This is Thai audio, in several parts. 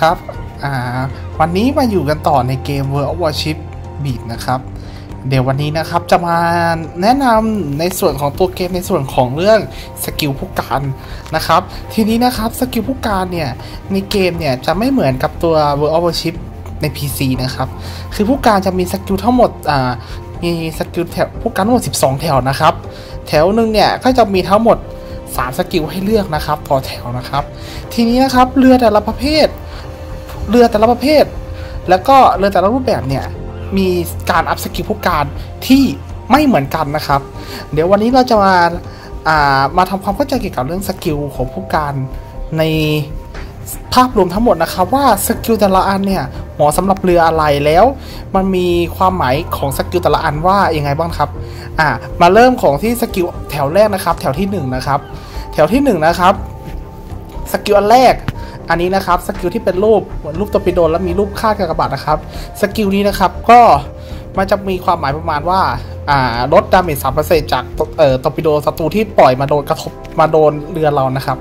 ครับอ่าวันนี้มาอยู่กันต่อในเกม World of Warship Blitz นะครับ เดี๋ยววันนี้นะครับจะมาแนะนำในส่วนของตัวเกมในส่วนของเรื่องสกิลผู้การนะครับ ทีนี้นะครับสกิลผู้การเนี่ยในเกมเนี่ยจะไม่เหมือนกับตัว World of Warship ใน PC นะครับ คือผู้การจะมีสกิลทั้งหมดอ่ามีสกิลแถวผู้การทั้งหมด 12 แถวนะครับ แถวหนึ่งเนี่ยก็จะมีทั้งหมด3สกิลให้เลือกนะครับต่อแถวนะครับ ทีนี้นะครับเรือแต่ละประเภท เรือแต่ละประเภท แล้วก็เรือแต่ละรูปแบบเนี่ยมีการอัพสกิลผู้การที่ไม่เหมือนกันนะครับ เดี๋ยววันนี้เราจะมาอ่ามาทำความเข้าใจเกี่ยวกับเรื่องสกิลของผู้การในภาพรวมทั้งหมดนะครับว่าสกิลแต่ละอันเนี่ยเหมาะสำหรับเรืออะไรแล้ว มันมีความหมายของสกิลแต่ละอันว่ายังไงบ้างครับอ่ามาเริ่มของที่สกิลแถวแรกนะครับ แถวที่หนึ่งนะครับแถวที่หนึ่งนะครับสกิลอันแรก อันนี้นะครับสกิลที่เป็นรูปเหมือนรูปตอร์ปิโดแล้วมีรูปคาดกากบาทนะครับสกิลนี้นะครับก็มันจะมีความหมายประมาณว่าลด damage สามเปอร์เซ็นต์จากเอ่อตอร์ปิโดศัตรูที่ปล่อยมาโดนกระทบมาโดนเรือเรานะครับ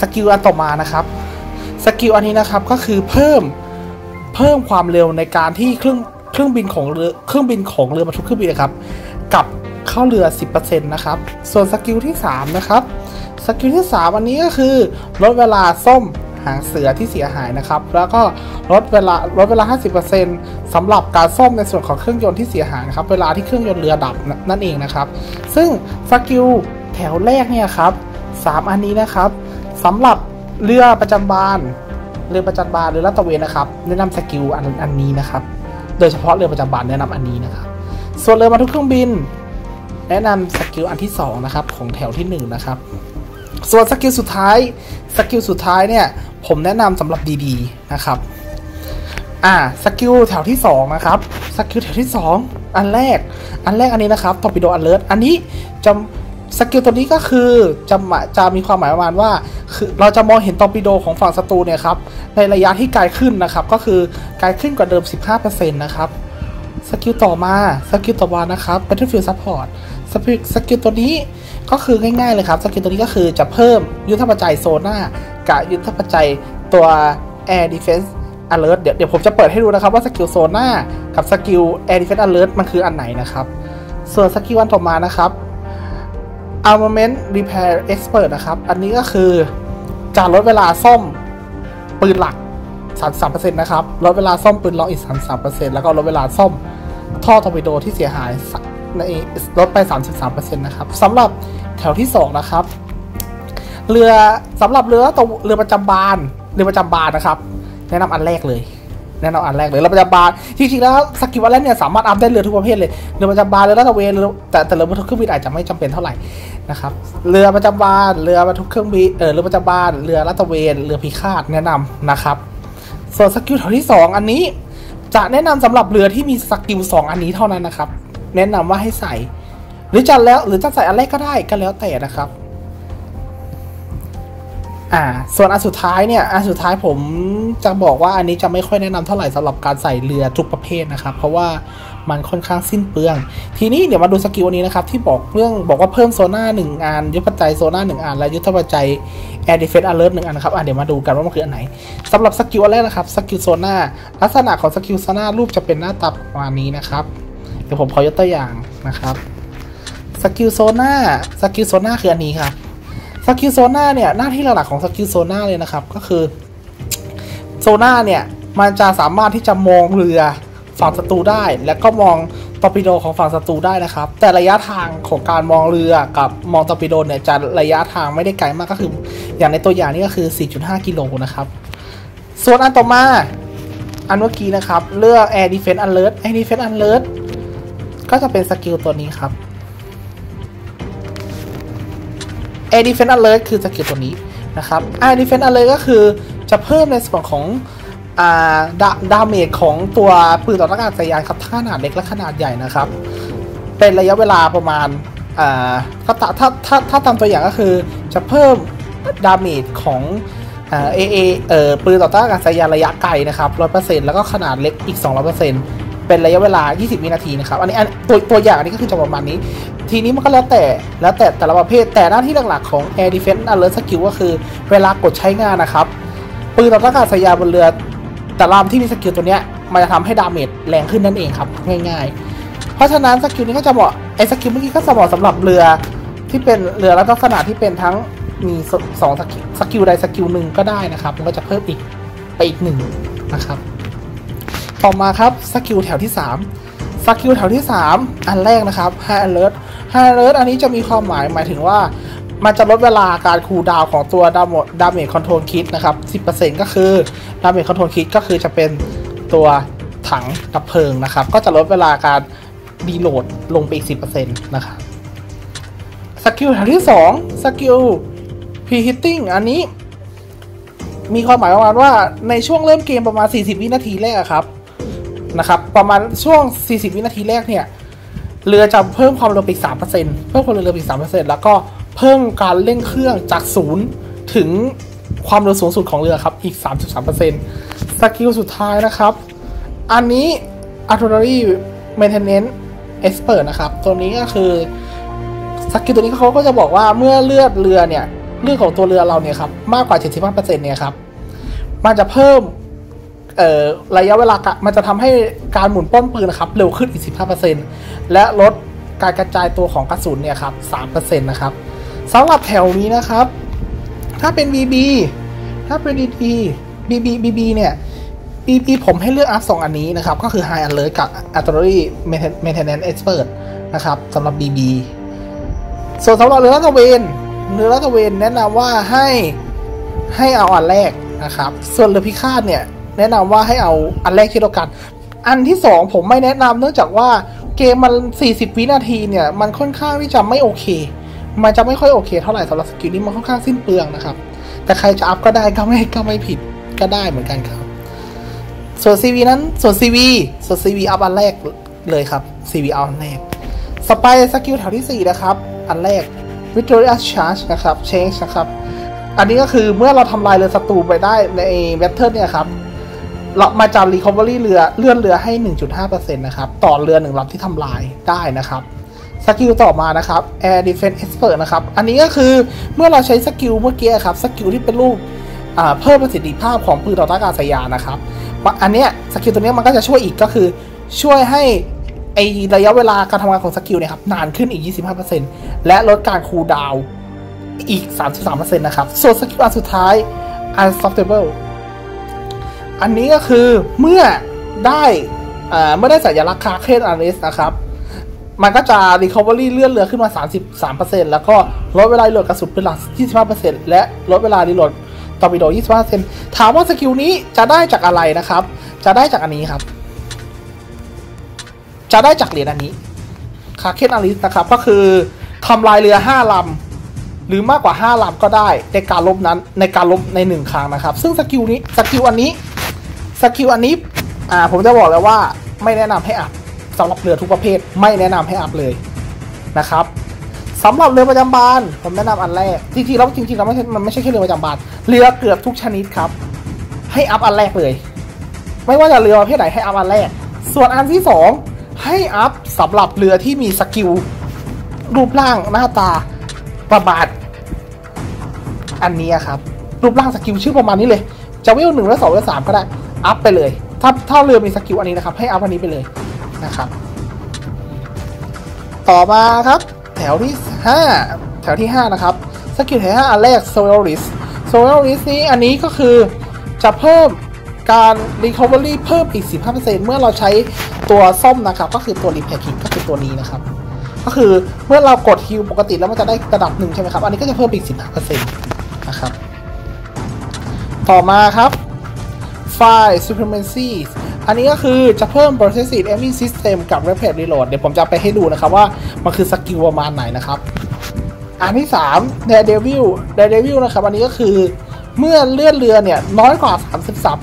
สกิลอันต่อมานะครับสกิลอันนี้นะครับก็คือเพิ่มเพิ่มความเร็วในการที่เครื่องเครื่องบินของเรือเครื่องบินของเรือบรรทุกเครื่องบินนะครับกลับเข้าเรือ 10%นะครับ ส่วนสกิลที่ 3 นะครับ สกิลที่ 3 อันนี้ก็คือลดเวลาซ่อม หางเสือที่เสียหายนะครับ แล้วก็ลดเวลาลดเวลา 50%สำหรับการซ่อมในส่วนของเครื่องยนต์ที่เสียหายนะครับ เวลาที่เครื่องยนต์เรือดับนั่นเองนะครับ ซึ่งสกิลแถวแรกเนี่ยครับสามอันนี้นะครับสำหรับเรือประจัญบานเรือประจัญบานหรือลาดตระเวนนะครับแนะนำสกิลอันอันนี้นะครับ โดยเฉพาะเรือประจัญบานแนะนำอันนี้นะครับ ส่วนเรือบรรทุกเครื่องบิน แนะนำสกิลอันที่สองนะครับของแถวที่หนึ่งนะครับส่วนสกิลสุดท้ายสกิลสุดท้ายเนี่ยผมแนะนำสำหรับ DD นะครับอ่าสกิลแถวที่สองนะครับสกิลแถวที่สองอันแรก อันแรกอันนี้นะครับ Torpedo Alert อันนี้จะสกิลตัวนี้ก็คือจะมาจะมีความหมายประมาณว่าคือเราจะมองเห็นตอร์ปิโดของฝั่งศัตรูเนี่ยครับในระยะที่ไกลขึ้นนะครับ ก็คือไกลขึ้นกว่าเดิม 15%นะครับสกิลต่อมาสกิลต่อมานะครับ Battlefield Support สกิลสกิลตัวนี้ก็คือง่ายๆเลยครับสกิลตัวนี้ก็คือจะเพิ่มยุทธปัจจัย sonar กับยุทธปัจจัยตัว Air Defense Alert เดี๋ยวเดี๋ยวผมจะเปิดให้ดูนะครับว่าสกิล sonar กับสกิล Air Defense Alert มันคืออันไหนนะครับ ส่วนสกิลอันต่อมานะครับ Armament Repair Expert นะครับ อันนี้ก็คือจะลดเวลาซ่อมปืนหลัก 33%นะครับ ลดเวลาซ่อมปืนรองอีก 33%แล้วก็ลดเวลาซ่อมท่อทอร์ปิโดที่เสียหายในลดไป 33%นะครับสำหรับแถวที่ 2 นะครับ เรือสำหรับเรือตรงเรือประจัญบานเรือประจัญบานนะครับ แนะนำอันแรกเลยแนะนำอันแรกเลยเรือประจัญบานจริงๆแล้วสกิลอันแรกเนี่ยสามารถอัพได้เรือทุกประเภทเลยเรือประจัญบานเรือลาดตระเวนแต่แต่เรือบรรทุกเครื่องบินอาจจะไม่จำเป็นเท่าไหร่นะครับเรือประจัญบานเรือบรรทุกเครื่องบินเออเรือประจัญบานเรือลาดตระเวนเรือพิฆาตแนะนำนะครับ ส่วนสกิลแถวที่ 2 อันนี้ จะแนะนำสำหรับเรือที่มีสกิล2อันนี้เท่านั้นนะครับ แนะนำว่าให้ใส่ หรือจะแล้วหรือจะใส่อันแรกก็ได้ก็แล้วแต่นะครับ อ่า ส่วนอันสุดท้ายเนี่ย อันสุดท้ายผมจะบอกว่าอันนี้จะไม่ค่อยแนะนำเท่าไหร่สำหรับการใส่เรือทุกประเภทนะครับ เพราะว่ามันค่อนข้างสิ้นเปลือง ทีนี้เดี๋ยวมาดูสกิลอันนี้นะครับ ที่บอกเรื่องบอกว่าเพิ่มโซน่าหนึ่งอันยุทธปัจจัยโซน่าหนึ่งอันและยุทธปัจจัย Air Defense Alert หนึ่งอันนะครับอะเดี๋ยวมาดูกันว่ามันคืออันไหนสำหรับสกิลอันแรกนะครับสกิลโซน่าลักษณะของสกิลโซน่ารูปจะเป็นหน้าตาประมาณนี้นะครับเดี๋ยวผมขอยกตัวอย่างนะครับสกิลโซน่าสกิลโซน่าคืออันนี้ครับ สกิลโซน่าเนี่ยหน้าที่หลักๆของสกิลโซน่าเลยนะครับ ก็คือโซน่าเนี่ยมันจะสามารถที่จะมองเรือฝั่งศัตรูได้ แล้วก็มองตอร์ปิโดของฝั่งศัตรูได้นะครับ แต่ระยะทางของการมองเรือกับมองตอร์ปิโดเนี่ยจะระยะทางไม่ได้ไกลมากก็คือ อย่างในตัวอย่างนี้ก็คือ 4.5 กิโลนะครับ ส่วนอันต่อมาอันเมื่อกี้นะครับ เลือก Air Defense Alert Air Defense Alert ก็จะเป็นสกิลตัวนี้ครับ Air Defense Alert คือสกิลตัวนี้นะครับ Air Defense Alert ก็คือจะเพิ่มในส่วนของอ่าดา damage ของตัวปืนต่อต้านอากาศยานครับขนาดเล็กและขนาดใหญ่นะครับ เป็นระยะเวลาประมาณอ่าก็ถ้าถ้าถ้าถ้าตามตัวอย่างก็คือจะเพิ่ม damage ของอ่าเอเอเออปืนต่อต้านอากาศยานระยะไกลนะครับ100%แล้วก็ขนาดเล็กอีก200%เปอร์เซ็นต์เป็นระยะเวลา 20 วินาทีนะครับ อันนี้อันตัวตัวอย่างอันนี้ก็คือจะประมาณนี้ ทีนี้มันก็แล้วแต่แล้วแต่แต่ละประเภทแต่หน้าที่หลักๆของ Air Defense Alert Skill ก็คือเวลากดใช้งานนะครับปืนต่อต้านอากาศยานบนเรือแต่ลำที่มีสกิลตัวเนี้ยมันจะทำให้ damage แรงขึ้นนั่นเองครับง่ายๆ เพราะฉะนั้นสกิลนี้ก็จะเหมาะไอ้สกิลเมื่อกี้ก็จะเหมาะสำหรับเรือที่เป็นเรือลักษณะที่เป็นทั้งมีสสองสกิลสกิลใดสกิลหนึ่งก็ได้นะครับมันก็จะเพิ่มอีกไปอีกหนึ่งนะครับต่อมาครับสกิลแถวที่ 3สกิลแถวที่ 3 อันแรกนะครับ High Alert High Alert อันนี้จะมีความหมายหมายถึงว่ามันจะลดเวลาการ cooldown ของตัวดาม damage control kit นะครับ 10%ก็คือ damage control kit ก็คือจะเป็นตัวถังดับเพลิงนะครับ ก็จะลดเวลาการ reload ลงไปอีก 10%นะครับสกิลแถวที่2สกิล Preheating อันนี้ มีความหมายประมาณว่าในช่วงเริ่มเกมประมาณ 40 วินาทีแรกครับนะครับ ประมาณช่วง 40 วินาทีแรกเนี่ย เรือจะเพิ่มความเร็วไปอีก3%เพิ่มความเร็วไปอีก3%แล้วก็เพิ่มการเร่งเครื่องจากศูนย์ถึงความเร็วสูงสุดของเรือครับอีก 3.3%สกิลสุดท้ายนะครับ อันนี้ artillery maintenance expert นะครับ ตัวนี้ก็คือสกิลตัวนี้เขาก็จะบอกว่าเมื่อเลือดเรือเนี่ยเลือดของตัวเรือเราเนี่ยครับมากกว่า 75%เนี่ยครับมันจะเพิ่ม ระยะเวลามันจะทำให้การหมุนป้อมปืนนะครับเร็วขึ้นอีก 15%และลดการกระจายตัวของกระสุนเนี่ยครับ 3%นะครับสำหรับแถวนี้นะครับ ถ้าเป็น BB ถ้าเป็น DT BB BB เนี่ย BB ผมให้เลือกอัพสองอันนี้นะครับ ก็คือ High Alert กับ Artillery Maintenance Expert นะครับสำหรับ BB ส่วนสำหรับเรือลาดตระเวนเรือลาดตระเวนแนะนำว่าให้ให้เอาอันแรกนะครับ ส่วนเรือพิฆาตเนี่ย แนะนำว่าให้เอาอันแรกที่เดียวกัน อันที่สองผมไม่แนะนำเนื่องจากว่าเกมมัน 40 วินาทีเนี่ย มันค่อนข้างที่จะไม่โอเค มันจะไม่ค่อยโอเคเท่าไหร่สำหรับสกิลนี้มันค่อนข้างสิ้นเปลืองนะครับ แต่ใครจะอัพก็ได้ก็ไม่ก็ไม่ผิดก็ได้เหมือนกันครับ ส่วน CV นั้นส่วน CV ส่วน CV อัพอันแรกเลยครับ CV เอาอันแรกสไปสกิลแถวที่ 4 นะครับ อันแรก Victorious Charge นะครับ Change นะครับ อันนี้ก็คือเมื่อเราทำลายเรือศัตรูไปได้ใน battle เนี่ยครับ รามาจะ Recovery เรือเลือดเรือให้ 1.5%นะครับต่อเรือหนึ่งลำที่ทำลายได้นะครับสกิลต่อมานะครับ Air Defense Expert นะครับ อันนี้ก็คือเมื่อเราใช้สกิลเมื่อกี้ครับสกิลที่เป็นรูปเพิ่มประสิทธิภาพของปืนต่อต้านอากาศยานนะครับอันเนี้ยสกิลตัวเนี้ยมันก็จะช่วยอีกก็คือช่วยให้ไอระยะเวลาการทำงานของสกิลเนี่ยครับนานขึ้นอีก 25%และลดการ cooldown อีก 33%นะครับส่วนสกิลอันสุดท้าย Unstoppable อันนี้ก็คือเมื่อได้เมื่อได้สัญลักษณ์ Kraken Unleashed นะครับ มันก็จะ recovery เลือดเรือขึ้นมา 33%แล้วก็ลดเวลาโหลดกระสุนปืนหลัก 25%และลดเวลา reload ตอร์ปิโด25%ถามว่าสกิลนี้จะได้จากอะไรนะครับ จะได้จากอันนี้ครับ จะได้จากเหรียญอันนี้ Kraken Unleashed นะครับ ก็คือทำลายเรือ 5ลำหรือมากกว่า 5ลำก็ได้ในการรบนั้นในการรบใน 1 ครั้งนะครับ ซึ่งสกิลนี้สกิลอันนี้ สกิลอันนี้อ่าผมจะบอกเลยว่าไม่แนะนำให้อัพสำหรับเรือทุกประเภทไม่แนะนำให้อัพเลยนะครับสำหรับเรือประจัญบานผมแนะนำอันแรกจริงๆแล้วจริงๆแล้วไม่ใช่มันไม่ใช่แค่เรือประจัญบานเรือเกือบทุกชนิดครับ ให้อัพอันแรกเลย ไม่ว่าจะเรือประเภทไหนให้อัพอันแรก ส่วนอันที่สองให้อัพสำหรับเรือที่มีสกิลรูปร่างหน้าตาประมาณอันนี้ครับ รูปร่างสกิลชื่อประมาณนี้เลย จะเวลหนึ่งและสองและสามก็ได้ อัพไปเลย ถ้าถ้าเรือมีสกิลอันนี้นะครับ ให้อัพอันนี้ไปเลยนะครับ ต่อมาครับ แถวที่ 5 แถวที่ 5 นะครับสกิลแถว5อันแรก Solaris Solaris นี้อันนี้ก็คือจะเพิ่มการ Recovery เพิ่มอีก 15%เมื่อเราใช้ตัวซ่อมนะครับ ก็คือตัว Repair Kit ก็คือตัวนี้นะครับ ก็คือเมื่อเรากดฮิลปกติแล้วมันจะได้ระดับหนึ่งใช่ไหมครับ อันนี้ก็จะเพิ่มอีก 15%นะครับ ต่อมาครับ File Supremacy อันนี้ก็คือจะเพิ่ม Processing Aiming System กับ Rapid Reload เดี๋ยวผมจะไปให้ดูนะครับว่า มันคือสกิลประมาณไหนนะครับ อันที่3 Daredevil Daredevil นะครับ อันนี้ก็คือเมื่อเลือดเรือเนี่ย น้อยกว่า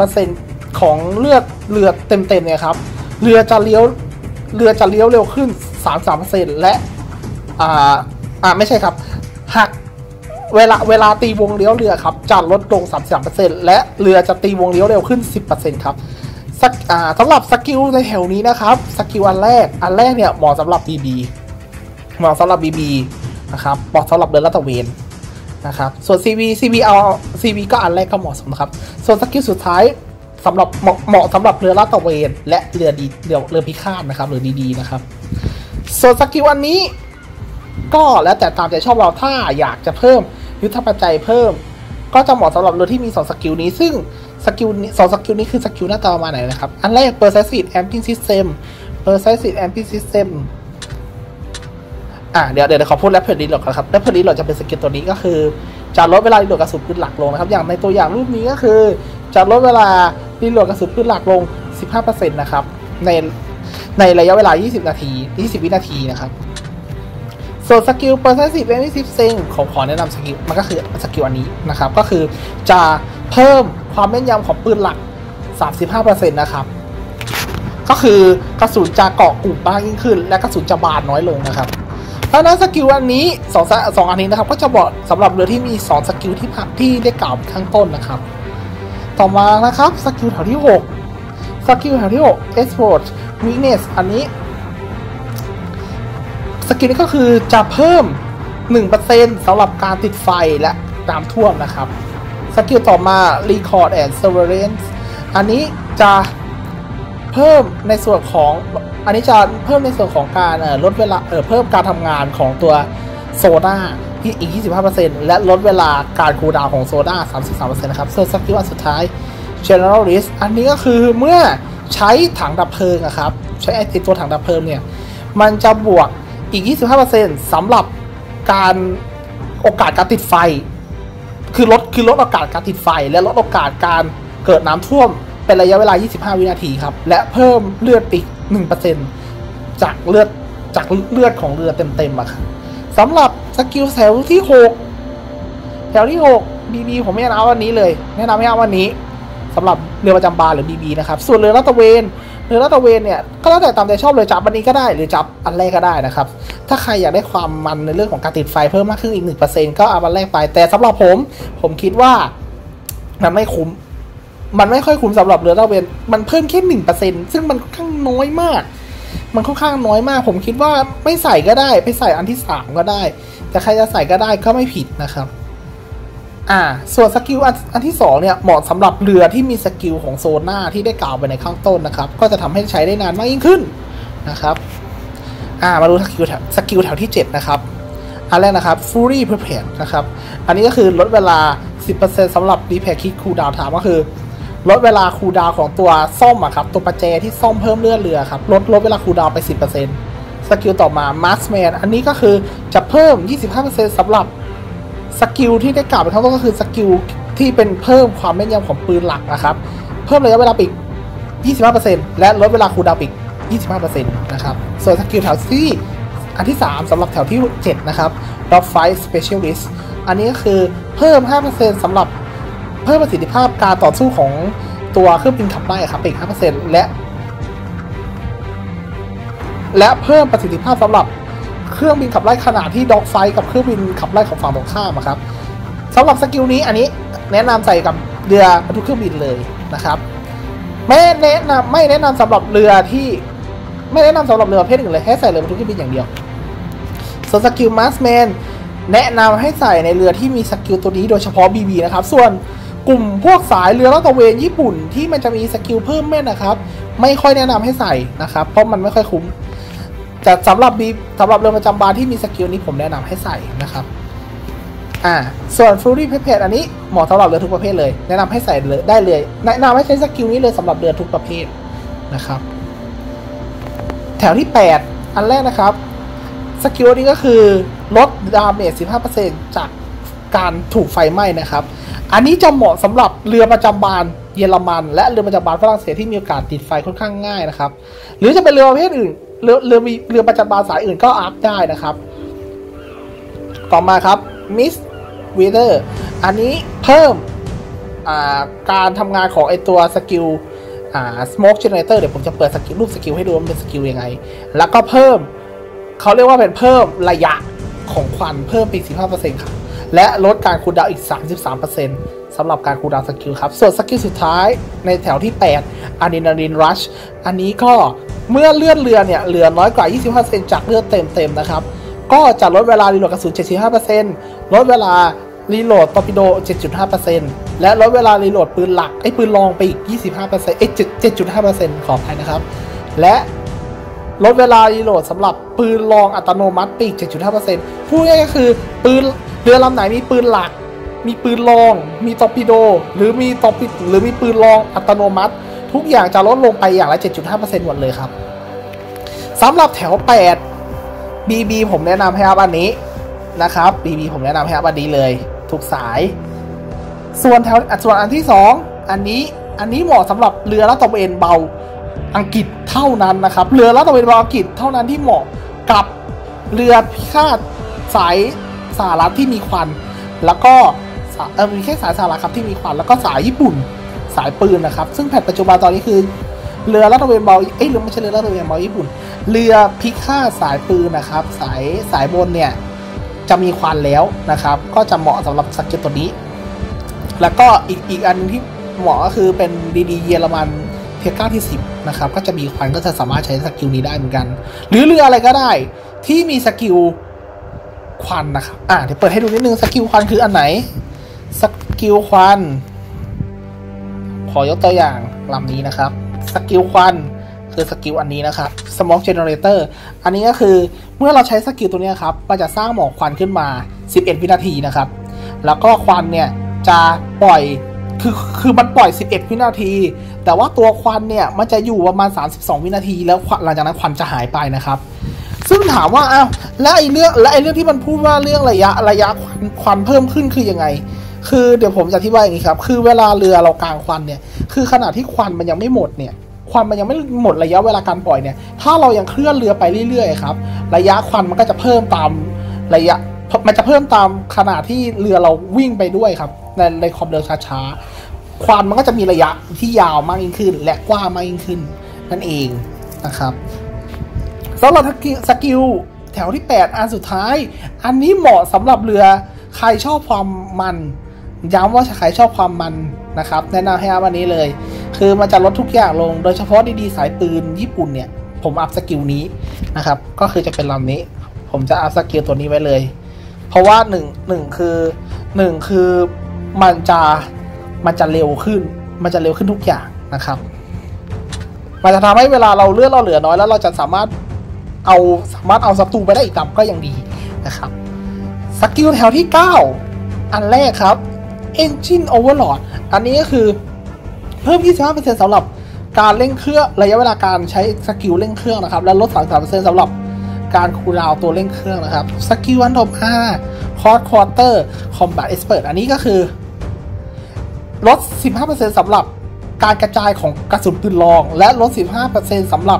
33%ของเลือดเรือเต็มๆเนี่ยครับ เรือจะเลี้ยวเรือจะเลี้ยวเร็วขึ้น 33%และอ่าอ่าไม่ใช่ครับหัก เวลาเวลาตีวงเลี้ยวเรือครับจะลดลง 33%และเรือจะตีวงเลี้ยวเร็วขึ้น 10%ครับสักอ่าสำหรับสกิลในแถวนี้นะครับสกิลอันแรกอันแรกเนี่ยเหมาะสำหรับ BB เหมาะสำหรับ BB นะครับเหมาะสำหรับเรือลาดตระเวนนะครับส่วน CV CV เอา CV ก็อันแรกก็เหมาะสมนะครับ ส่วนสกิลสุดท้ายสำหรับเหมาะเหมาะสำหรับเรือลาดตระเวนและเรือ DD เรือเรือพิฆาตนะครับหรือ DD นะครับ ส่วนสกิลอันนี้ ก็แล้วแต่ตามใจชอบเราถ้าอยากจะเพิ่ม ยุทธปัจจัยเพิ่ม ก็จะเหมาะสำหรับเรือที่มี 2 สกิลนี้ ซึ่งสกิลนี้สองสกิลนี้คือสกิลหน้าตาประมาณไหนนะครับ อันแรก Precise Aiming System Precise Aiming System อ่าเดี๋ยวเดี๋ยวขอพูด Rapid Reload ก่อนครับ Rapid Reload จะเป็นสกิลตัวนี้ก็คือจะลดเวลา reload กระสุนปืนหลักลงนะครับ อย่างในตัวอย่างรูปนี้ก็คือจะลดเวลา reload กระสุนปืนหลักลง 15%นะครับในในระยะเวลา 20 นาที 20 วินาทีนะครับ ส่วนสกิล persuasive a m i s i v e s e n ของขอแนะนำสกิล มันก็คือสกิลอันนี้นะครับ ก็คือจะเพิ่มความแม่นยำของปืนหลัก 35%นะครับ ก็คือกระสุนจะเกาะกลุ่มมากยิ่งขึ้น และกระสุนจะบานน้อยลงนะครับเพราะนั้นสกิลอันนี้สองสองอันนี้นะครับ ก็จะบอกสำหรับเรือที่มี 2 สกิลที่ผ่านที่ได้กล่าวข้างต้นนะครับ ต่อมานะครับสกิลแถวที่ 6 สกิลแถวที่ 6 Exploit Weakness อันนี้ สกิลนี้ก็คือจะเพิ่ม 1%สำหรับการติดไฟและน้ำท่วมนะครับสกิลต่อมา Recon and Surveillance อันนี้จะเพิ่มในส่วนของ อันนี้จะเพิ่มในส่วนของการลดเวลาเเพิ่มการทำงานของตัว sonar ไปอีก 25%และลดเวลาการ cooldown ของ sonar 33%นะครับส่วนสกิลอันสุดท้าย general risk อันนี้ก็คือเมื่อใช้ถังดับเพลิงอะครับ ใช้ไอตัวถังดับเพลิงเนี่ย มันจะบวก อีก 25%สำหรับการโอกาสการติดไฟ คือลดคือลดโอกาสการติดไฟ และลดโอกาสการเกิดน้ำท่วมเป็นระยะเวลา 25 วินาทีครับ และเพิ่มเลือดอีก 1%จากเลือดจากเลือดของเรือเต็มๆอะครับสำหรับสกิลแถวที่ 6 แถวที่ 6 BB ผมไม่แนะนำวันนี้เลย แนะนำให้เอาวันนี้สำหรับเรือประจำบานหรือ BB นะครับ ส่วนเรือลาดตเวน เรือลาตะเวนเนี่ยก็แล้วแต่ตามใจชอบเลยจับวันนี้ก็ได้หรือจับอันแรกก็ได้นะครับ ถ้าใครอยากได้ความมันในเรื่องของการติดไฟเพิ่มมากขึ้นอีก1%ก็เอาอันแรกไป แต่สำหรับผม ผมคิดว่ามันไม่คุ้ม มันไม่ค่อยคุ้มสำหรับเรือลาดตระเวนมันเพิ่มแค่หนึ่งเปอร์เซ็นต์ซึ่งมันค่อนข้างน้อยมาก มันค่อนข้างน้อยมาก ผมคิดว่าไม่ใส่ก็ได้ ไปใส่อันที่สามก็ได้ แต่ใครจะใส่ก็ได้ก็ไม่ผิดนะครับ อ่า ส่วนสกิลอันอันที่สองเนี่ยเหมาะสำหรับเรือที่มีสกิลของ sonar ที่ได้กล่าวไปในข้างต้นนะครับ ก็จะทำให้ใช้ได้นานมากยิ่งขึ้นนะครับ อ่า มาดูสกิลแถวสกิลแถวที่ 7 นะครับ อันแรกนะครับ Fully Prepared นะครับ อันนี้ก็คือลดเวลา 10%สำหรับ Repair Kit Cooldown Time ก็คือ ลดเวลา cooldown ของตัวซ่อมอะครับ ตัวประแจที่ซ่อมเพิ่มเลือดเรือครับ ลดลดเวลา cooldown ไป 10%สกิลต่อมา Marksman อันนี้ก็คือจะเพิ่ม 25%สำหรับ สกิลที่ได้กล่าวไปข้างต้นก็คือสกิลที่เป็นเพิ่มความแม่นยำของปืนหลักนะครับ เพิ่มระยะเวลาไปอีก25%และลดเวลา cooldown ไปอีก25%นะครับ ส่วนสกิลแถวที่อันที่ 3สำหรับแถวที่ 7 นะครับ Dog Fight Specialist อันนี้ก็คือเพิ่ม 5%สำหรับเพิ่มประสิทธิภาพการต่อสู้ของตัวเครื่องบินขับไล่ครับไปอีก5%และ และเพิ่มประสิทธิภาพสำหรับ เครื่องบินขับไล่ขณะที่ dogfight กับเครื่องบินขับไล่ของฝั่งตรงข้ามอะครับสำหรับสกิลนี้อันนี้แนะนำใส่กับเรือบรรทุกเครื่องบินเลยนะครับไม่แนะนำไม่แนะนำสำหรับเรือที่ไม่แนะนำสำหรับเรือประเภทอื่นเลยให้ใส่เรือบรรทุกเครื่องบินอย่างเดียวส่วนสกิล Marksman แนะนำให้ใส่ในเรือที่มีสกิลตัวนี้โดยเฉพาะ BB นะครับ ส่วนกลุ่มพวกสายเรือลาดตระเวนญี่ปุ่นที่มันจะมีสกิลเพิ่มแม่นนะครับ ไม่ค่อยแนะนำให้ใส่นะครับ เพราะมันไม่ค่อยคุ้ม แต่สำหรับ BB สำหรับเรือประจัญบานที่มีสกิลนี้ผมแนะนำให้ใส่นะครับอ่าส่วน Fully Prepared อันนี้เหมาะสำหรับเรือทุกประเภทเลย แนะนำให้ใส่เลยได้เลยแนะนำให้ใช้สกิลนี้เลยสำหรับเรือทุกประเภทนะครับ แถวที่ 8 อันแรกนะครับสกิลนี้ก็คือลด damage 15%จากการถูกไฟไหม้นะครับ อันนี้จะเหมาะสำหรับเรือประจัญบานเยอรมัน และเรือประจัญบานฝรั่งเศสที่มีโอกาสติดไฟค่อนข้างง่ายนะครับ หรือจะเป็นเรือประเภทอื่น เรือเรือมีเรือประจัญบานสายอื่นก็อัพได้นะครับ ต่อมาครับ Mist Weaver อันนี้เพิ่มการทำงานของไอตัวสกิลอ่า smoke generator เดี๋ยวผมจะเปิดสกิลรูปสกิลให้ดูว่ามันเป็นสกิลยังไง แล้วก็เพิ่มเขาเรียกว่าเป็นเพิ่มระยะของควันเพิ่มไป 15%ครับ และลดการ cooldown อีก 33% สำหรับการ cooldown สกิลครับ ส่วนสกิลสุดท้ายในแถวที่ 8 Adrenaline Rush อันนี้ก็เมื่อเลือดเรือเนี่ยเหลือน้อยกว่า 25%จากเลือดเต็มๆนะครับ ก็จะลดเวลา reload กระสุน 75%ลดเวลา reload ตอร์ปิโด 7.5%และลดเวลา reload ปืนหลักไอ้ปืนรองไปอีก 25%เอ้7.5%ขออภัยนะครับ และลดเวลา reload สำหรับปืนรองอัตโนมัติไปอีก 7.5%พูดง่ายก็คือปืนเรือลำไหนมีปืนหลัก มีปืนรอง มีตอร์ปิโด หรือมีตอร์ปิหรือมีปืนรองอัตโนมัติ ทุกอย่างจะลดลงไปอย่างละ 7.5%หมดเลยครับสำหรับแถว 8 BB ผมแนะนำให้อัพอันนี้นะครับ BB ผมแนะนำให้อัพอันนี้เลย ทุกสาย ส่วนแถวส่วนอันที่ 2 อันนี้อันนี้เหมาะสำหรับเรือลาดตระเวนเบาอังกฤษเท่านั้นนะครับเรือลาดตระเวนเบาอังกฤษเท่านั้นที่เหมาะกับเรือพิฆาตสายสหรัฐที่มีควัน แล้วก็ เออมีแค่สายสหรัฐครับที่มีควันแล้วก็สายญี่ปุ่นสายปืนนะครับ ซึ่งแผนปัจจุบันตอนนี้คือเรือลาดตระเวนเบาเอ้ยเรือไม่ใช่เรือลาดตระเวนเบาญี่ปุ่น เรือพิฆาตสายปืนนะครับ สายสายบนเนี่ยจะมีควันแล้วนะครับ ก็จะเหมาะสำหรับสกิลตัวนี้ แล้วก็อีกอีกอันหนึ่งที่เหมาะก็คือเป็น DD เยอรมัน tier ที่ 10 นะครับ ก็จะมีควันก็จะสามารถใช้สกิลนี้ได้เหมือนกัน หรือเรืออะไรก็ได้ที่มีสกิลควันนะครับ อะเดี๋ยวเปิดให้ดูนิดนึงสกิลควันคืออันไหน สกิลควัน ขอยกตัวอย่างลำนี้นะครับ สกิลควันคือสกิลอันนี้นะครับ smoke generator อันนี้ก็คือเมื่อเราใช้สกิลตัวนี้ครับ มันจะสร้างหมอกควันขึ้นมา 11 วินาทีนะครับ แล้วก็ควันเนี่ยจะปล่อย คือ คือมันปล่อย 11 วินาที แต่ว่าตัวควันเนี่ยมันจะอยู่ประมาณ 32 วินาที แล้วหลังจากนั้นควันจะหายไปนะครับ ซึ่งถามว่า อ้าว แล้วไอ้เรื่อง แล้วไอ้เรื่องที่มันพูดว่าเรื่องระยะ ระยะควันควันเพิ่มขึ้นคือยังไง คือเดี๋ยวผมจะอธิบายอย่างนี้ครับ คือเวลาเรือเรากลางควันเนี่ย คือขณะที่ควันมันยังไม่หมดเนี่ย ควันมันยังไม่หมดระยะเวลาการปล่อยเนี่ย ถ้าเรายังเคลื่อนเรือไปเรื่อยๆครับ ระยะควันมันก็จะเพิ่มตามระยะ มันจะเพิ่มตามขนาดที่เรือเราวิ่งไปด้วยครับ ในในความเร็วช้าๆ ควันมันก็จะมีระยะที่ยาวมากยิ่งขึ้น และกว้างมากยิ่งขึ้น นั่นเองนะครับสำหรับสกิลแถวที่ 8 อันสุดท้าย อันนี้เหมาะสำหรับเรือใครชอบความมัน ย้ำว่าใครชอบความมันนะครับ แนะนำให้อัพอันนี้เลย คือมันจะลดทุกอย่างลง โดยเฉพาะ DD สายปืนญี่ปุ่นเนี่ย ผมอัพสกิลนี้นะครับ ก็คือจะเป็นลำนี้ ผมจะอัพสกิลตัวนี้ไว้เลย เพราะว่าหนึ่งหนึ่งคือหนึ่งคือมันจะมันจะเร็วขึ้น มันจะเร็วขึ้นทุกอย่างนะครับ มันจะทำให้เวลาเราเลือดเราเหลือน้อยแล้วเราจะสามารถเอาสามารถเอาศัตรูไปได้อีกลำก็ยังดีนะครับ สกิลแถวที่ 9 อันแรกครับ Engine Overload อันนี้ก็คือเพิ่ม 25%สำหรับการเร่งเครื่องระยะเวลาการใช้สกิลเร่งเครื่องนะครับ และลด 33%สำหรับการ cooldown ตัวเร่งเครื่องนะครับสกิลวันทบ5 Close Quarter Combat Expert อันนี้ก็คือ ลด 15%สำหรับการกระจายของกระสุนปืนรอง และลด 15%สำหรับ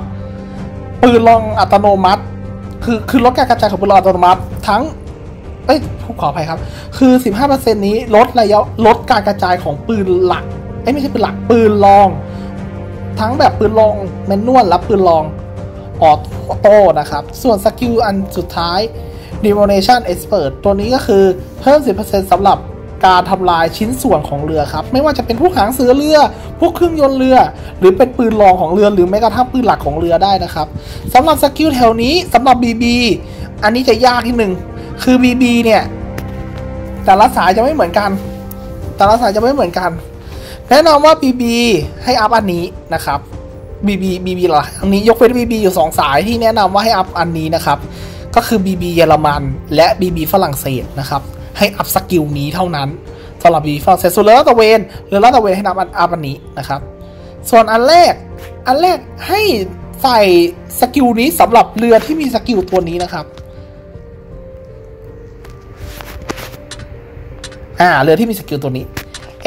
ปืนรองอัตโนมัติ คือคือลดการกระจายของปืนรองอัตโนมัติ ทั้ง เอ้ยขออภัยครับ คือ 15%นี้ลดระยะลดการกระจายของปืนหลักเอ้ยไม่ใช่ปืนหลักปืนรอง ทั้งแบบปืนรอง manual และปืนรอง auto นะครับ ส่วนสกิลอันสุดท้าย Demolition Expert ตัวนี้ก็คือเพิ่ม 10%สำหรับการทำลายชิ้นส่วนของเรือครับ ไม่ว่าจะเป็นพวกหางเสือเรือ พวกเครื่องยนต์เรือ หรือเป็นปืนรองของเรือ หรือแม้กระทั่งปืนหลักของเรือได้นะครับสำหรับสกิลแถวนี้สำหรับ BB อันนี้จะยากที่หนึ่ง คือ BB เนี่ย แต่ละสายจะไม่เหมือนกัน แต่ละสายจะไม่เหมือนกัน แนะนำว่า BB ให้อัพอันนี้นะครับ BB BB หรออันนี้ยกเว้น BB อยู่ 2 สายที่แนะนำว่าให้อัพอันนี้นะครับ ก็คือ BB เยอรมัน และ BB ฝรั่งเศสนะครับ ให้อัพสกิลนี้เท่านั้นสำหรับ BB ฝรั่งเศสส่วนเรือลาดตระเวนเรือลาดตระเวนให้นับอัพอันนี้นะครับ ส่วนอันแรกอันแรกให้ใส่สกิลนี้สำหรับเรือที่มีสกิลตัวนี้นะครับ อ่าเรือที่มีสกิลตัวนี้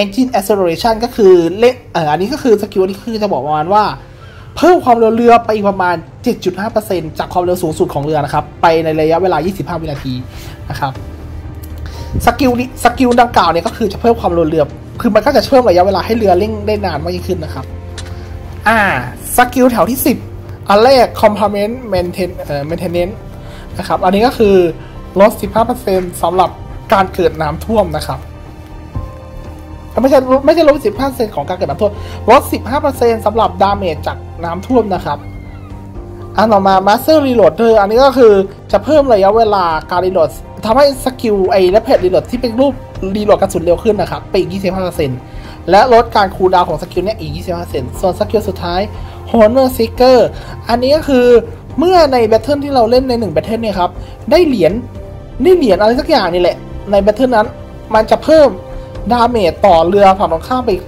Engine Acceleration ก็คือเลเอ่ออันนี้ก็คือสกิลนี้คือจะบอกประมาณว่า เพิ่มความเร็วเรือไปอีกประมาณ 7.5%จากความเร็วสูงสุดของเรือนะครับ ไปในระยะเวลา 25 วินาทีนะครับสกิลนี้สกิลดังกล่าวเนี่ยก็คือจะเพิ่มความเร็วเรือ คือมันก็จะเพิ่มระยะเวลาให้เรือเร่งได้นานมากยิ่งขึ้นนะครับ อ่าสกิลแถวที่ 10 อันแรก Complement Maintain เอ่อ Maintenance นะครับ อันนี้ก็คือลด 15%สำหรับ การเกิดน้ำท่วมนะครับไม่ใช่ไม่ใช่ลดสิบห้าเซนของการเกิดน้ำท่วมลดสิบห้าเปอร์เซ็นสำหรับ damage จากน้ำท่วมนะครับ อันต่อมา Master Reloader อันนี้ก็คือจะเพิ่มระยะเวลาการ reload ทำให้สกิลไอ้ rapid reload ที่เป็นรูป reload กระสุนเร็วขึ้นนะครับไปอีก 25%และลดการ cooldown ของสกิลเนี่ยอีก 25%ส่วนสกิลสุดท้าย Honor Seeker อันนี้ก็คือเมื่อใน battle ที่เราเล่นใน1 battle เนี่ยครับ ได้เหรียญได้เหรียญอะไรสักอย่างนี่แหละ ใน battle นั้น มันจะเพิ่ม damage ต่อเรือฝั่งตรงข้ามไปอีก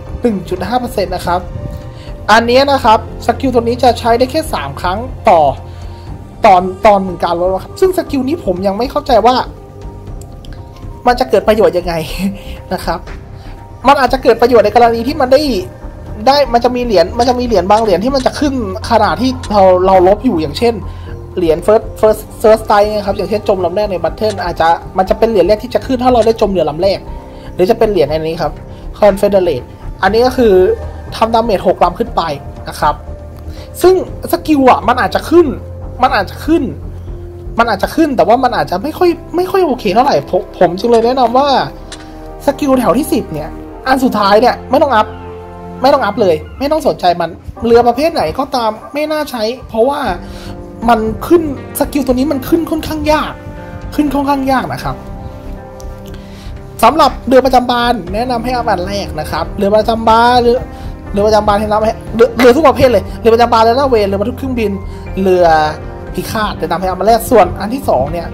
1.5%นะครับ อันนี้นะครับสกิลตัวนี้จะใช้ได้แค่ 3 ครั้งต่อตอนตอนหนึ่งการรบนะครับ ซึ่งสกิลนี้ผมยังไม่เข้าใจว่า มันจะเกิดประโยชน์ยังไงนะครับ มันอาจจะเกิดประโยชน์ในกรณีที่มันได้ได้มันจะมีเหรียญมันจะมีเหรียญบางเหรียญที่มันจะขึ้นขณะที่เราเรารบอยู่อย่างเช่น เหรียญ first first first strike นะครับอย่างเช่นจมลำแรกใน battle อาจจะมันจะเป็นเหรียญแรกที่จะขึ้นถ้าเราได้จมเรือลำแรก หรือจะเป็นเหรียญอันนี้ครับ confederate อันนี้ก็คือทำ damage หกลำขึ้นไปนะครับ ซึ่งสกิลอะมันอาจจะขึ้น มันอาจจะขึ้น มันอาจจะขึ้นแต่ว่ามันอาจจะไม่ค่อยไม่ค่อยโอเคเท่าไหร่ผมผมจึงเลยแนะนำว่าสกิลแถวที่สิบเนี่ย อันสุดท้ายเนี่ยไม่ต้องอัพไม่ต้องอัพเลย ไม่ต้องสนใจมันเรือประเภทไหนก็ตามไม่น่าใช้ เพราะว่า มันขึ้นสกิลตัวนี้มันขึ้นค่อนข้างยาก ขึ้นค่อนข้างยากนะครับสำหรับเรือประจัญบานแนะนำให้อัพอันแรกนะครับเรือประจัญบานเรือเรือประจัญบานแนะนำให้เรือเรือทุกประเภทเลยเรือประจัญบานเรือลาดตระเวนเรือบรรทุกเครื่องบินเรือพิฆาตแนะนำให้อัพอันแรกส่วนอันที่สองเนี่ย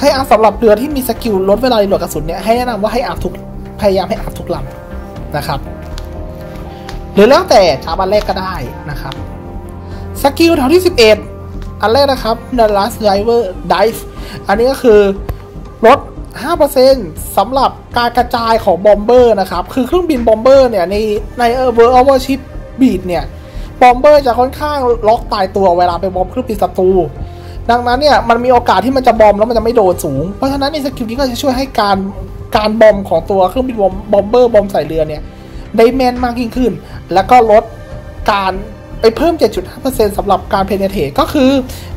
ให้อัพสำหรับเรือที่มีสกิลลดเวลา reload กระสุนเนี่ยให้แนะนำว่าให้อัพทุกพยายามให้อัพทุกลำนะครับ หรือแล้วแต่ชอบอันแรกก็ได้นะครับสกิลแถวที่ 11 อันแรกนะครับ The Last Diver Dive อันนี้ก็คือลด 5%สำหรับการกระจายของ bomber นะครับ คือเครื่องบิน bomber เนี่ย ในในเออ World of Warships Blitz เนี่ย bomber จะค่อนข้างล็อกตายตัวเวลาไปบอมเครื่องบินศัตรู ดังนั้นเนี่ย มันมีโอกาสที่มันจะบอมแล้วมันจะไม่โดนสูง เพราะฉะนั้นในสกิลนี้ก็จะช่วยให้การการบอมของตัวเครื่องบินบอม bomber บอมใส่เรือเนี่ยได้แม่นมากยิ่งขึ้น แล้วก็ลดการ ไปเพิ่ม 7.5%สำหรับการ penetrate ก็คือ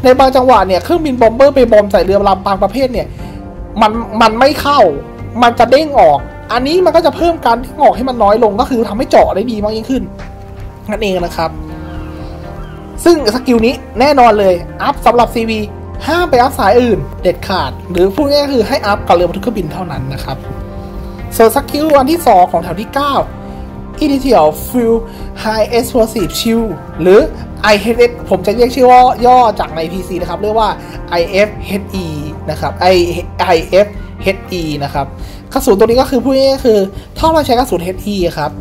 ในบางจังหวะเนี่ยเครื่องบิน bomber ไปบอมใส่เรือลำบางประเภทเนี่ยมันมันไม่เข้า มันจะเด้งออก อันนี้มันก็จะเพิ่มการเด้งออกให้มันน้อยลงก็คือทำให้เจาะได้ดีมากยิ่งขึ้นนั่นเองนะครับ ซึ่งสกิลนี้แน่นอนเลยอัพสำหรับ CV ห้ามไปอัพสายอื่นเด็ดขาด หรือพูดง่ายๆคือให้อัพกับเรือบรรทุกเครื่องบินเท่านั้นนะครับส่วนสกิลอันที่ 2 ของแถวที่ 9 Inertia Fuse High Explosive Shell หรือ IHS ผมจะเรียกชื่อว่าย่อจากใน PC นะครับ เรียกว่า IFHE นะครับ IFHE นะครับกระสุนตัวนี้ก็คือพูดง่ายๆคือ ถ้าเราใช้กระสุน HE ครับ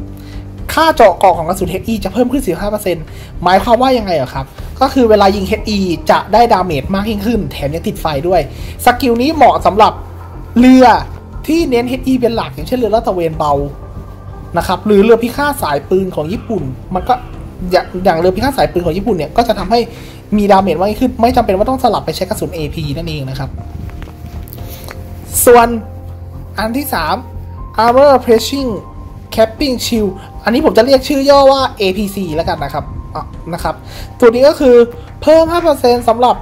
ค่าเจาะเกราะของกระสุน HE จะเพิ่มขึ้น 15%หมายความว่ายังไงอะครับ ก็คือเวลายิง HE จะได้ damage มากยิ่งขึ้น แถมยังติดไฟด้วย สกิลนี้เหมาะสำหรับเรือที่เน้น HE เป็นหลักอย่างเช่นเรือลาดตระเวนเบา นะครับหรือเรือพิฆาตสายปืนของญี่ปุ่น มันก็อย่างเรือพิฆาตสายปืนของญี่ปุ่นเนี่ยก็จะทำให้มีดาเมจมากขึ้น ไม่จำเป็นว่าต้องสลับไปใช้กระสุน AP นั่นเองนะครับ ส่วนอันที่ 3 armor pressing capping shield อันนี้ผมจะเรียกชื่อย่อว่า APC แล้วกันนะครับนะครับตัวนี้ก็คือเพิ่ม 5%สำหรับ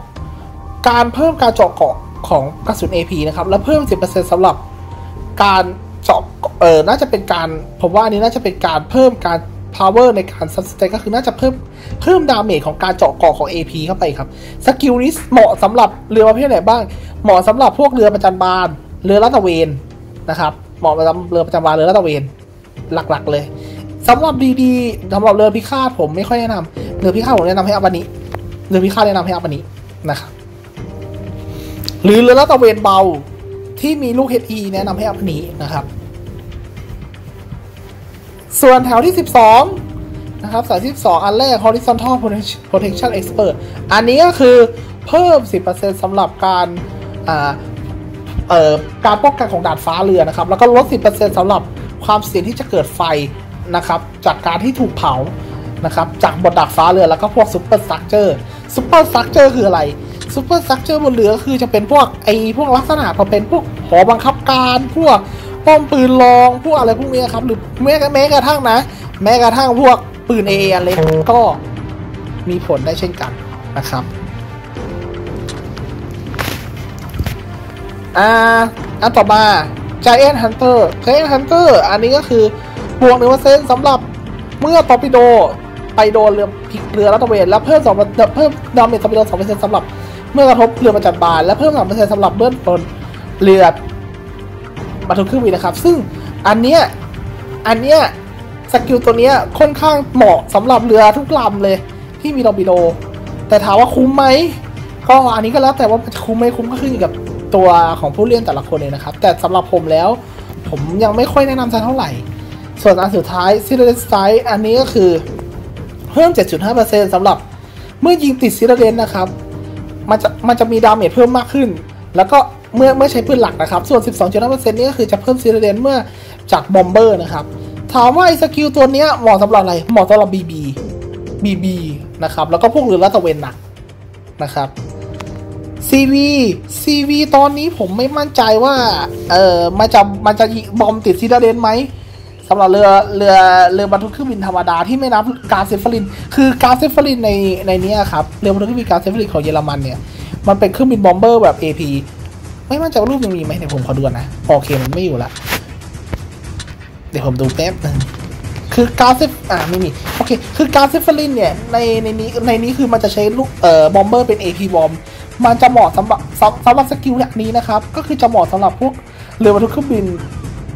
การเพิ่มการเจาะเกาะของกระสุน AP นะครับ และเพิ่ม 10%สำหรับการ เออน่าจะเป็นการผมว่านี้น่าจะเป็นการเพิ่มการ power ในการ sustain ก็คือน่าจะเพิ่มเพิ่ม damage ของการเจาะเกราะของ AP เข้าไปครับสกิลนี้เหมาะสำหรับเรือประเภทไหนบ้าง เหมาะสำหรับพวกเรือประจัญบานเรือลาดตระเวนนะครับเหมาะสำหรับเรือประจัญบานเรือลาดตระเวนหลักๆ เลยสำหรับ DD สำหรับเรือพิฆาตผมไม่ค่อยแนะนำเรือพิฆาตผมแนะนำให้อัพอันนี้เรือพิฆาตแนะนำให้อัพอันนี้นะครับหรือเรือลาดตระเวนเบาที่มีลูก HE แนะนำให้อัพอันนี้นะครับ ส่วนแถวที่ 12 นะครับสายที่12อันแรก horizontal protection expert อันนี้ก็คือเพิ่ม 10%สำหรับการการป้องกันของดาดฟ้าเรือนะครับ แล้วก็ลด 10%สำหรับความเสี่ยงที่จะเกิดไฟนะครับ จากการที่ถูกเผานะครับ จากบนดาดฟ้าเรือแล้วก็พวก superstructure superstructure คืออะไร superstructure บนเรือคือจะเป็นพวกไอพวกลักษณะพอเป็นพวกหอบังคับการพวก ป้อมปืนรองพวกอะไรพวกนี้ครับ หรือแม้แม้กระทั่งนะ แม้กระทั่งพวกปืนเออะไรก็มีผลได้เช่นกันนะครับอ่าอันต่อมา Giant Hunter Giant Hunter อันนี้ก็คือบวกหนึ่งเปอร์เซ็นต์สำหรับเมื่อตอร์ปิโดไปโดนเรือพิฆาตเรือลาดตระเวนแล้วเพิ่มสองเพิ่ม damage ตอร์ปิโดสองเปอร์เซ็นต์สำหรับเมื่อกระทบเรือประจัญบานและเพิ่มสองเปอร์เซ็นต์สำหรับเบื้องต้นเรือ บรรทุกเครื่องบินนะครับ ซึ่งอันเนี้ยอันเนี้ยสกิลตัวเนี้ยค่อนข้างเหมาะสำหรับเรือทุกลำเลยที่มีตอร์ปิโด แต่ถามว่าคุ้มไหมก็อันนี้ก็แล้วแต่ว่าจะคุ้มไม่คุ้มก็ขึ้นอยู่กับตัวของผู้เล่นแต่ละคนเลยนะครับ แต่สำหรับผมแล้ว ผมยังไม่ค่อยแนะนำสักเท่าไหร่ ส่วนอันสุดท้ายซิลเลนไซด์อันนี้ก็คือเพิ่ม 7.5%สำหรับเมื่อยิงติดซิลเลนนะครับ มันจะมันจะมีดาเมจเพิ่มมากขึ้น แล้วก็ เมื่อเมื่อใช้ปืนหลักนะครับ ส่วน 12.5%นี่ก็คือจะเพิ่มซีเรนเมื่อจากบอมเบอร์นะครับ ถามว่าไอ้สกิลตัวเนี้ยเหมาะสำหรับอะไร เหมาะสำหรับ BB BB นะครับ แล้วก็พวกเรือลาดตะเวนหนักนะครับ CV CV ตอนนี้ผมไม่มั่นใจว่า เออมันจะมันจะบอมติดซีเรนไหมสำหรับเรือเรือเรือบรรทุกเครื่องบินธรรมดาที่ไม่นับ Graf Zeppelin คือ Graf Zeppelin ในในนี้ครับเรือบรรทุกเครื่องบิน Graf Zeppelin ของเยอรมันเนี่ยมันเป็นเครื่องบิน bomber แบบ AP ไม่มั่นใจว่ารูปยังมีไหมเดี๋ยวผมขอดูก่อนนะ โอเคมันไม่อยู่ละ เดี๋ยวผมดูแป๊บนึงคือ Graf Zep อ่าไม่มี โอเค คือ Graf Zeppelin เนี่ย ในในนี้ในนี้คือมันจะใช้ลูกเอ่อบอมเบอร์เป็น AP บอมมันจะเหมาะสำหรับสำสำหรับสกิลอย่างนี้นะครับ ก็คือจะเหมาะสำหรับพวกเรือบรรทุกเครื่องบิน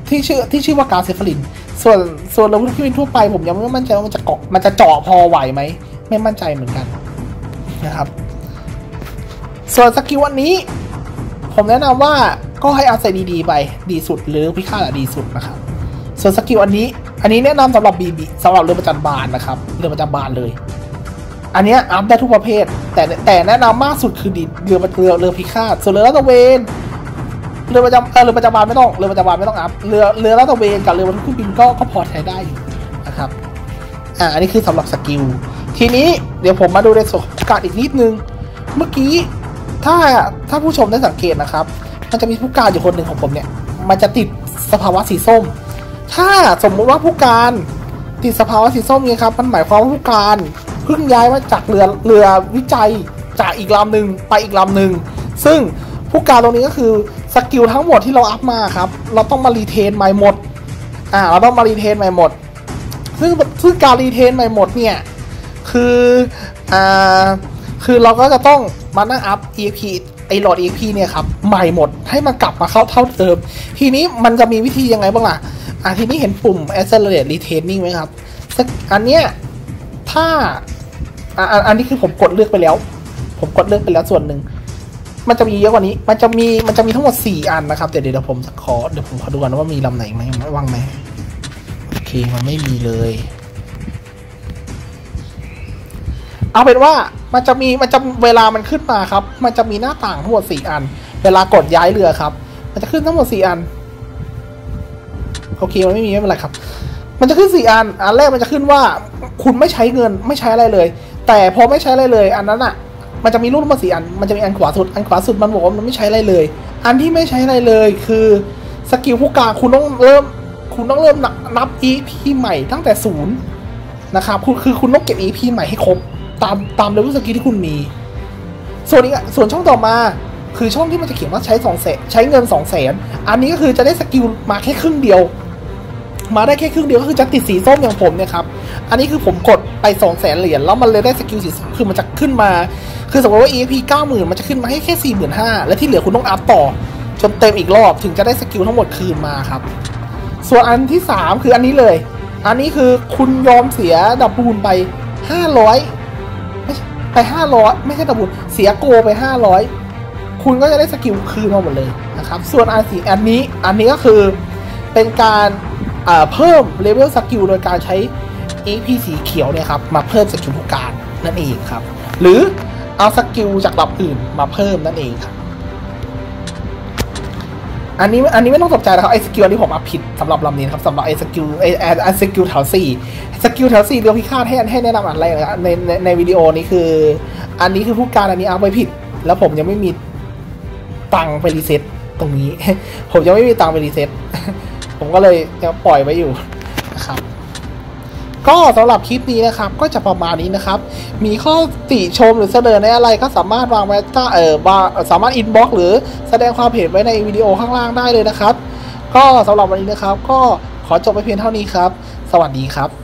ที่ชื่อที่ชื่อว่า Graf Zeppelin ส่วนส่วนเรือบรรทุกเครื่องบินทั่วไปผมยังไม่มั่นใจว่ามันจะเกราะมันจะเจาะพอไหวไหมไม่มั่นใจเหมือนกันนะครับ ส่วนสกิลอันนี้ ผมแนะนำว่าก็ให้เอาใส่ DD ไปดีสุดหรือพิฆาตอะดีสุดนะครับ ส่วนสกิลอันนี้ อันนี้แนะนำสำหรับ BB สำหรับเรือประจัญบานนะครับเรือประจัญบานเลย อันเนี้ยอัพได้ทุกประเภท แต่แต่แนะนำมากสุดคือ D เรือเรือเรือพิฆาตส่วนเรือลาดตระเวนเรือประจัญเออเรือประจัญบานไม่ต้องเรือประจัญบานไม่ต้องอัพเรือเรือลาดตระเวนกับเรือบรรทุกเครื่องบินก็ก็พอใช้ได้นะครับอ่าอันนี้คือสำหรับสกิลทีนี้เดี๋ยวผมมาดูในส่วนของการอีกนิดนึง เมื่อกี้ ถ้าถ้าผู้ชมได้สังเกตนะครับ มันจะมีผู้การอยู่คนหนึ่งของผมเนี่ย มันจะติดสภาวะสีส้ม ถ้าสมมุติว่าผู้การติดสภาวะสีส้มเนี่ยครับ มันหมายความว่าผู้การเพิ่งย้ายมาจากเรือเรือวิจัยจากอีกลำหนึ่งไปอีกลำหนึ่งซึ่งผู้การตรงนี้ก็คือสกิลทั้งหมดที่เราอัพมาครับ เราต้องมา retrain ใหม่หมด อ่า เราต้องมา retrain ใหม่หมด ซึ่งซึ่งการ retrain ใหม่หมดเนี่ย คือ อ่า คือเราก็จะต้องมานั่งอัพ EXP ไอหลอด EXP เนี่ยครับ ใหม่หมดให้มันกลับมาเข้าเท่าเดิม ทีนี้มันจะมีวิธียังไงบ้างล่ะ อะทีนี้เห็นปุ่ม accelerate retaining ไหมครับ อันเนี้ยถ้าอะอันอันนี้คือผมกดเลือกไปแล้ว ผมกดเลือกไปแล้วส่วนหนึ่ง มันจะมีเยอะกว่านี้ มันจะมีมันจะมีทั้งหมด 4 อันนะครับ เดี๋ยวเดี๋ยวผมขอเดี๋ยวผมขอดูก่อนว่ามีลำไหนไหมว่างไหมโอเคมันไม่มีเลย เอาเป็นว่ามันจะมีมันจะเวลามันขึ้นมาครับ มันจะมีหน้าต่างทั้งหมดสี่อัน เวลากดย้ายเรือครับ มันจะขึ้นทั้งหมดสี่อันโอเคมันไม่มีไม่เป็นไรครับ มันจะขึ้นสี่อัน อันแรกมันจะขึ้นว่า คุณไม่ใช้เงินไม่ใช้อะไรเลย แต่พอไม่ใช้อะไรเลย อันนั้นอะ มันจะมีรูปมดสี่อัน มันจะมีอันขวาสุด อันขวาสุดมันบอกว่ามันไม่ใช้อะไรเลย อันที่ไม่ใช้อะไรเลยคือสกิลผู้กลางคุณต้องเริ่ม คุณต้องเริ่มนับ EP ใหม่ตั้งแต่ศูนย์นะครับคือคือคุณต้องเก็บ EP ใหม่ให้ครบ ตามตาม level skill ที่คุณมี ส่วนอีกส่วนช่องต่อมาคือช่องที่มันจะเขียนว่าใช้สองแสนใช้เงินสองแสนอันนี้ก็คือจะได้ skill มาแค่ครึ่งเดียว มาได้แค่ครึ่งเดียวก็คือจะติดสีส้มอย่างผมเนี่ยครับอันนี้คือผมกดไปสองแสนเหรียญแล้วมันเลยได้ skill สีส้มคือมันจะขึ้นมา คือสมมติว่า EXP เก้าหมื่นมันจะขึ้นมาให้แค่สี่หมื่นห้าและที่เหลือคุณต้อง up ต่อ จนเต็มอีกรอบถึงจะได้ skill ทั้งหมดคืนมาครับ ส่วนอันที่สามคืออันนี้เลย อันนี้คือคุณยอมเสีย doubloon ไปห้าร้อย ไปห้าร้อยไม่ใช่ doubloon เสีย gold ไปห้าร้อยคุณก็จะได้ skill คืนมาหมดเลยนะครับ ส่วนอันสี่อันนี้ อันนี้ก็คือเป็นการเพิ่ม level skill โดยการใช้ EP สีเขียวเนี่ยครับ มาเพิ่ม skill ผู้การนั่นเองครับ หรือเอา skill จากดับอื่นมาเพิ่มนั่นเองครับ อันนี้อันนี้ไม่ต้องตกใจนะครับไอ้ skill ที่ผม up ผิดสำหรับลำนี้นะครับสำหรับไอ้ skill ไอ้ไอ้ไอ skill แถวสี่ skill แถวสี่เรือพิฆาตให้ให้แนะนำอะไรในในในวิดีโอนี้คือ อันนี้คือผู้การอันนี้ up ไว้ผิด แล้วผมยังไม่มีตังค์ไป reset ตรงนี้ ผมยังไม่มีตังค์ไป reset ผมก็เลยยังปล่อยไว้อยู่นะครับ ก็สำหรับคลิปนี้นะครับ ก็จะประมาณนี้นะครับ มีข้อติชมหรือเสนอในอะไรก็สามารถวางไว้ใต้เออว่าสามารถอินบ็อกหรือแสดงความเห็นไว้ในวิดีโอข้างล่างได้เลยนะครับ ก็สำหรับวันนี้นะครับ ก็ขอจบไปเพียงเท่านี้ครับ สวัสดีครับ